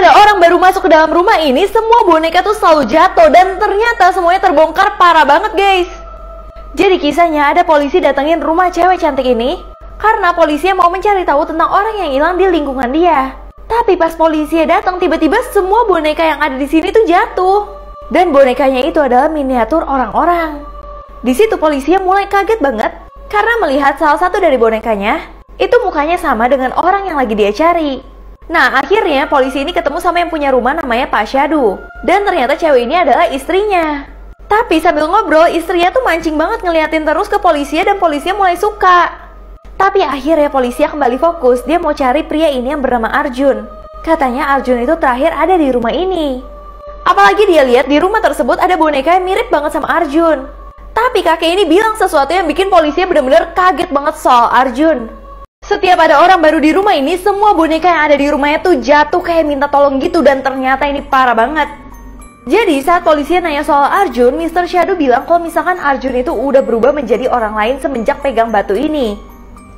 ada orang baru masuk ke dalam rumah ini, semua boneka tuh selalu jatuh dan ternyata semuanya terbongkar parah banget guys. Jadi kisahnya ada polisi datengin rumah cewek cantik ini karena polisi mau mencari tahu tentang orang yang hilang di lingkungan dia. Tapi pas polisi datang tiba-tiba semua boneka yang ada di sini tuh jatuh. Dan bonekanya itu adalah miniatur orang-orang. Di situ polisi mulai kaget banget karena melihat salah satu dari bonekanya itu mukanya sama dengan orang yang lagi dia cari. Nah, akhirnya polisi ini ketemu sama yang punya rumah namanya Pak Syadu. Dan ternyata cewek ini adalah istrinya. Tapi sambil ngobrol, istrinya tuh mancing banget ngeliatin terus ke polisi dan polisi mulai suka. Tapi akhirnya polisi kembali fokus, dia mau cari pria ini yang bernama Arjun. Katanya Arjun itu terakhir ada di rumah ini. Apalagi dia lihat di rumah tersebut ada boneka yang mirip banget sama Arjun. Tapi kakek ini bilang sesuatu yang bikin polisi benar-benar kaget banget soal Arjun. Setiap ada orang baru di rumah ini, semua boneka yang ada di rumahnya tuh jatuh kayak minta tolong gitu dan ternyata ini parah banget. Jadi saat polisi nanya soal Arjun, Mr. Shadow bilang kalau misalkan Arjun itu udah berubah menjadi orang lain semenjak pegang batu ini.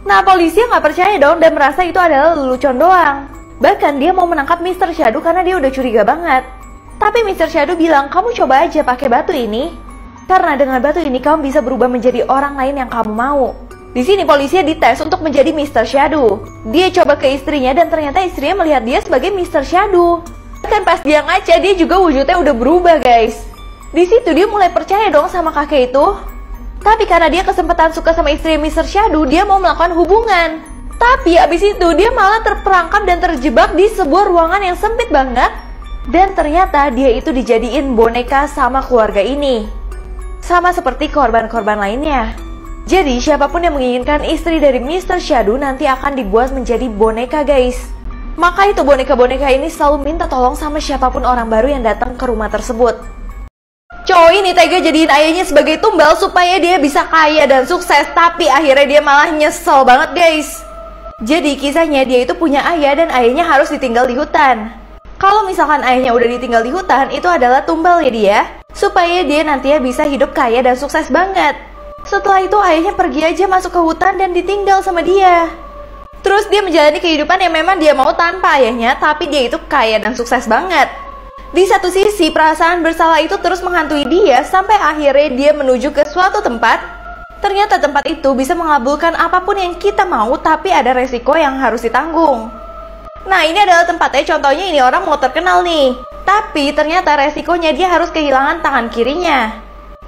Nah, polisi nggak percaya dong dan merasa itu adalah lelucon doang. Bahkan dia mau menangkap Mr. Shadow karena dia udah curiga banget. Tapi Mr. Shadow bilang, kamu coba aja pakai batu ini. Karena dengan batu ini kamu bisa berubah menjadi orang lain yang kamu mau. Di sini polisi dites untuk menjadi Mr. Shadow. Dia coba ke istrinya dan ternyata istrinya melihat dia sebagai Mr. Shadow. Bahkan pas dia ngaca, dia juga wujudnya udah berubah guys. Di situ dia mulai percaya dong sama kakek itu. Tapi karena dia kesempatan suka sama istri Mr. Shadow, dia mau melakukan hubungan. Tapi abis itu dia malah terperangkap dan terjebak di sebuah ruangan yang sempit banget. Dan ternyata dia itu dijadiin boneka sama keluarga ini. Sama seperti korban-korban lainnya. Jadi siapa pun yang menginginkan istri dari Mr. Shadow nanti akan dibuat menjadi boneka guys. Maka itu boneka-boneka ini selalu minta tolong sama siapa pun orang baru yang datang ke rumah tersebut. Cowok ini tega jadiin ayahnya sebagai tumbal supaya dia bisa kaya dan sukses Tapi akhirnya dia malah nyesel banget guys Jadi kisahnya dia itu punya ayah dan ayahnya harus ditinggal di hutan Kalau misalkan ayahnya udah ditinggal di hutan itu adalah tumbal ya dia Supaya dia nantinya bisa hidup kaya dan sukses banget Setelah itu ayahnya pergi aja masuk ke hutan dan ditinggal sama dia Terus dia menjalani kehidupan yang memang dia mau tanpa ayahnya Tapi dia itu kaya dan sukses banget di satu sisi, perasaan bersalah itu terus menghantui dia sampai akhirnya dia menuju ke suatu tempat. Ternyata tempat itu bisa mengabulkan apa pun yang kita mau, tapi ada resiko yang harus ditanggung. Nah, ini adalah tempatnya. Contohnya ini orang mau terkenal nih. Tapi ternyata resikonya dia harus kehilangan tangan kirinya.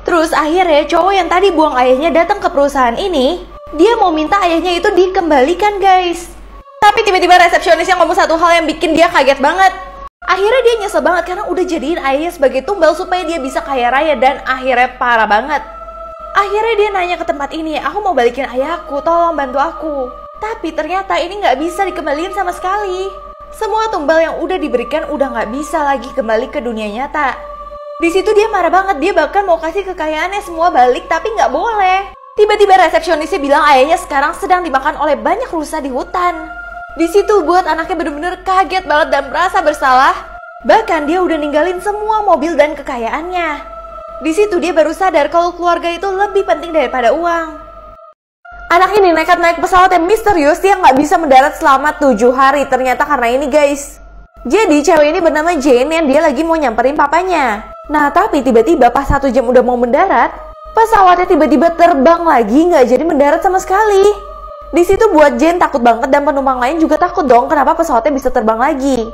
Terus akhirnya cowok yang tadi buang ayahnya datang ke perusahaan ini, dia mau minta ayahnya itu dikembalikan guys. Tapi tiba-tiba resepsionis yang ngomong satu hal yang bikin dia kaget banget. Akhirnya dia nyesel banget karena udah jadiin ayahnya sebagai tumbal supaya dia bisa kaya raya dan akhirnya parah banget. Akhirnya dia nanya ke tempat ini, aku mau balikin ayahku, tolong bantu aku. Tapi ternyata ini nggak bisa dikembaliin sama sekali. Semua tumbal yang udah diberikan udah nggak bisa lagi kembali ke dunia nyata. Di situ dia marah banget, dia bahkan mau kasih kekayaannya semua balik tapi nggak boleh. Tiba-tiba resepsionisnya bilang ayahnya sekarang sedang dimakan oleh banyak rusa di hutan. Di situ buat anaknya bener-bener kaget banget dan merasa bersalah. Bahkan dia udah ninggalin semua mobil dan kekayaannya. Di situ dia baru sadar kalau keluarga itu lebih penting daripada uang. Anak ini nekat naik pesawat yang misterius yang nggak bisa mendarat selama tujuh hari ternyata karena ini guys. Jadi cewek ini bernama Jane yang dia lagi mau nyamperin papanya. Nah tapi tiba-tiba pas satu jam udah mau mendarat, pesawatnya tiba-tiba terbang lagi nggak jadi mendarat sama sekali. Di situ buat Jane takut banget dan penumpang lain juga takut dong kenapa pesawatnya bisa terbang lagi.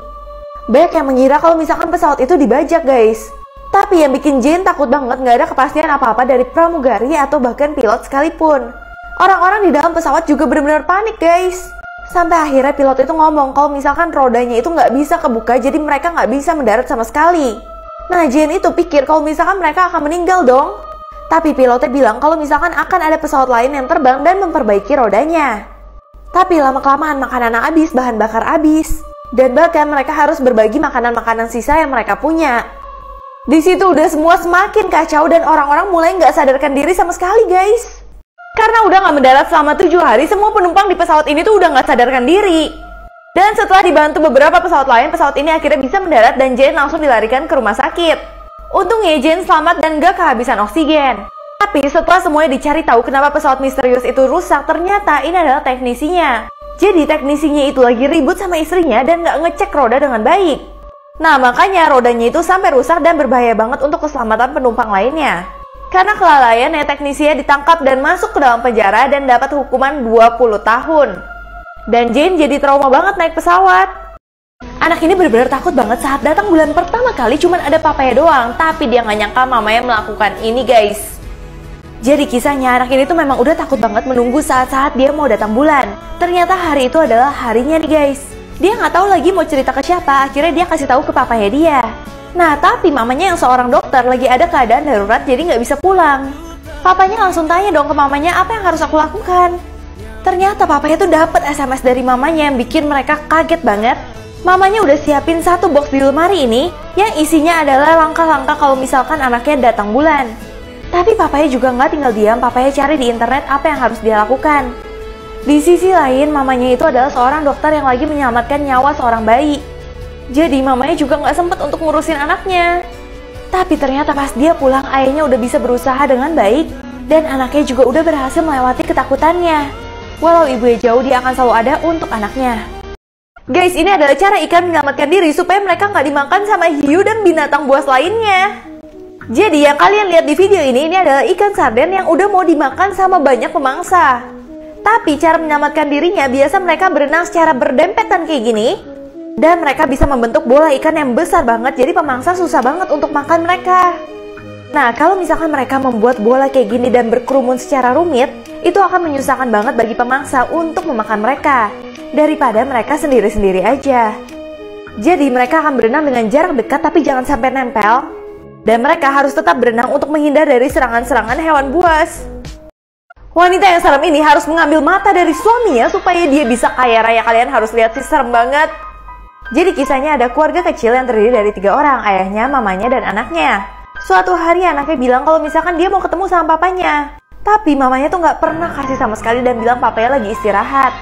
Banyak yang mengira kalau misalkan pesawat itu dibajak guys. Tapi yang bikin Jane takut banget nggak ada kepastian apa-apa dari pramugari atau bahkan pilot sekalipun. Orang-orang di dalam pesawat juga benar-benar panik guys. Sampai akhirnya pilot itu ngomong kalau misalkan rodanya itu nggak bisa kebuka jadi mereka nggak bisa mendarat sama sekali. Nah Jane itu pikir kalau misalkan mereka akan meninggal dong. Tapi pilotnya bilang kalau misalkan akan ada pesawat lain yang terbang dan memperbaiki rodanya. Tapi lama-kelamaan makanan habis, bahan bakar habis. Dan bahkan mereka harus berbagi makanan-makanan sisa yang mereka punya. Di situ udah semua semakin kacau dan orang-orang mulai nggak sadarkan diri sama sekali guys. Karena udah nggak mendarat selama tujuh hari, semua penumpang di pesawat ini tuh udah nggak sadarkan diri. Dan setelah dibantu beberapa pesawat lain, pesawat ini akhirnya bisa mendarat dan Jane langsung dilarikan ke rumah sakit. Untungnya Jane selamat dan gak kehabisan oksigen. Tapi setelah semuanya dicari tahu kenapa pesawat misterius itu rusak, ternyata ini adalah teknisinya. Jadi teknisinya itu lagi ribut sama istrinya dan gak ngecek roda dengan baik. Nah, makanya rodanya itu sampai rusak dan berbahaya banget untuk keselamatan penumpang lainnya. Karena kelalaian ya teknisinya ditangkap dan masuk ke dalam penjara dan dapat hukuman 20 tahun. Dan Jane jadi trauma banget naik pesawat. Anak ini benar-benar takut banget saat datang bulan pertama kali cuman ada papaya doang, tapi dia nggak nyangka mamanya melakukan ini guys. Jadi kisahnya anak ini tuh memang udah takut banget menunggu saat-saat dia mau datang bulan. Ternyata hari itu adalah harinya nih guys. Dia nggak tahu lagi mau cerita ke siapa, akhirnya dia kasih tahu ke papanya dia. Nah, tapi mamanya yang seorang dokter lagi ada keadaan darurat jadi nggak bisa pulang. Papanya langsung tanya dong ke mamanya apa yang harus aku lakukan. Ternyata papanya tuh dapat SMS dari mamanya yang bikin mereka kaget banget. Mamanya udah siapin satu box di lemari ini yang isinya adalah langkah-langkah kalau misalkan anaknya datang bulan. Tapi papanya juga nggak tinggal diam, papanya cari di internet apa yang harus dia lakukan. Di sisi lain, mamanya itu adalah seorang dokter yang lagi menyelamatkan nyawa seorang bayi. Jadi mamanya juga nggak sempat untuk ngurusin anaknya. Tapi ternyata pas dia pulang, ayahnya udah bisa berusaha dengan baik dan anaknya juga udah berhasil melewati ketakutannya. Walau ibunya jauh, dia akan selalu ada untuk anaknya. Guys, ini adalah cara ikan menyelamatkan diri supaya mereka nggak dimakan sama hiu dan binatang buas lainnya. Jadi yang kalian lihat di video ini, ini adalah ikan sarden yang udah mau dimakan sama banyak pemangsa. Tapi cara menyelamatkan dirinya biasa mereka berenang secara berdempetan kayak gini dan mereka bisa membentuk bola ikan yang besar banget jadi pemangsa susah banget untuk makan mereka. Nah, kalau misalkan mereka membuat bola kayak gini dan berkerumun secara rumit, itu akan menyusahkan banget bagi pemangsa untuk memakan mereka daripada mereka sendiri-sendiri aja. Jadi mereka akan berenang dengan jarak dekat tapi jangan sampai nempel dan mereka harus tetap berenang untuk menghindar dari serangan-serangan hewan buas. Wanita yang serem ini harus mengambil mata dari suaminya supaya dia bisa kaya raya. Kalian harus lihat sih serem banget. Jadi kisahnya ada keluarga kecil yang terdiri dari tiga orang, ayahnya, mamanya, dan anaknya. Suatu hari anaknya bilang kalau misalkan dia mau ketemu sama papanya. Tapi mamanya tuh nggak pernah kasih sama sekali dan bilang papanya lagi istirahat.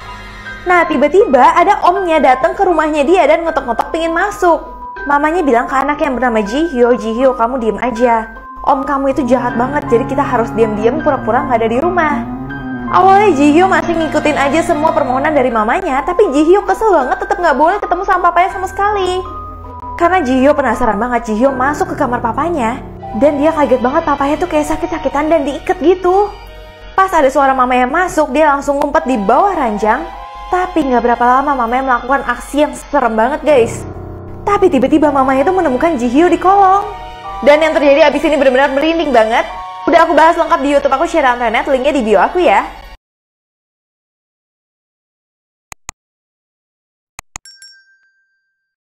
Nah tiba-tiba ada omnya datang ke rumahnya dia dan ngotok-ngotok pingin masuk. Mamanya bilang ke anak yang bernama Jihyo, Jihyo kamu diem aja. Om kamu itu jahat banget, jadi kita harus diam-diam pura-pura nggak ada di rumah. Awalnya Jihyo masih ngikutin aja semua permohonan dari mamanya, tapi Jihyo kesel banget tetap nggak boleh ketemu sama papanya sama sekali. Karena Jihyo penasaran banget, Jihyo masuk ke kamar papanya, dan dia kaget banget papanya tuh kayak sakit-sakitan dan diikat gitu. Pas ada suara mamanya masuk, dia langsung ngumpet di bawah ranjang, tapi nggak berapa lama mamanya melakukan aksi yang serem banget guys. Tapi tiba-tiba mamanya tuh menemukan Jihyo di kolong. Dan yang terjadi abis ini benar-benar merinding banget. Udah aku bahas lengkap di YouTube aku share internet, linknya di bio aku ya.